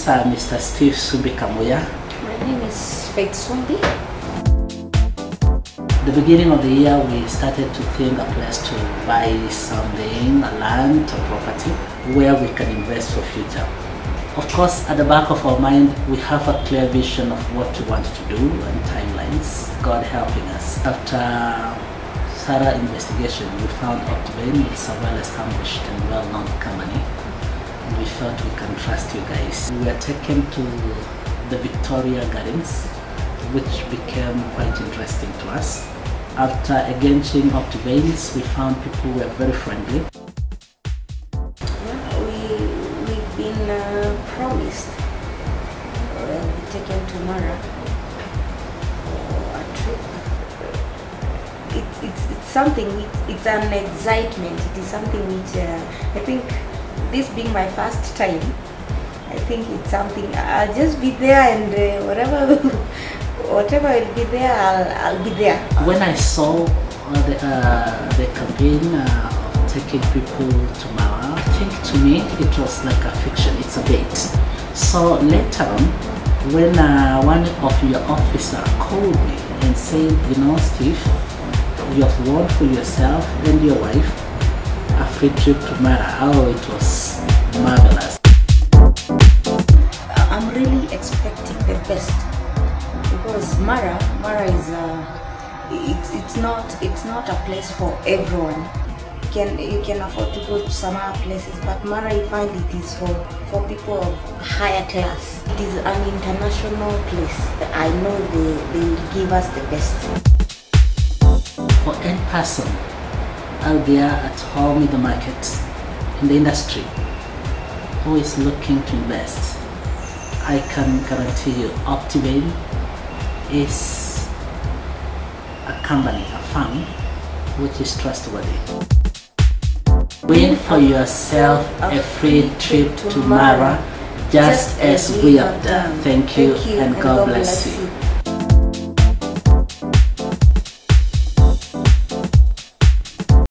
Mr. Steve Sumbi Kamuya. My name is Faith Sumbi. the beginning of the year, we started to think a place to buy something, a land or property, where we can invest for future. Of course, at the back of our mind, we have a clear vision of what we want to do and timelines. God helping us. After thorough investigation, we found Optiven is a well-established and well-known company. We felt we can trust you guys. We were taken to the Victory Gardens, which became quite interesting to us. After engaging Optivens, we found people were very friendly. We, we've been uh, promised we'll be taken to Mara for a trip. It's, it's, it's something, which, it's an excitement. It is something which uh, I think, this being my first time, I think it's something, I'll just be there and uh, whatever, whatever will be there, I'll, I'll be there. When I saw uh, the, uh, the campaign uh, of taking people to Mara, I think to me it was like a fiction, it's a bait. So later on, when uh, one of your officer called me and said, you know, Steve, you have won for yourself and your wife free trip to Mara. Oh, it was marvelous. Uh, I'm really expecting the best because Mara, Mara is a, it's, it's not it's not a place for everyone. You can you can afford to go to some other places, but Mara, you find it is for for people of higher class. It is an international place. I know they they will give us the best. For any person out there at home in the market, in the industry, who is looking to invest, I can guarantee you Optiven is a company, a firm, which is trustworthy. Win for yourself a free trip to Mara, just as we have done. Thank you and God bless you.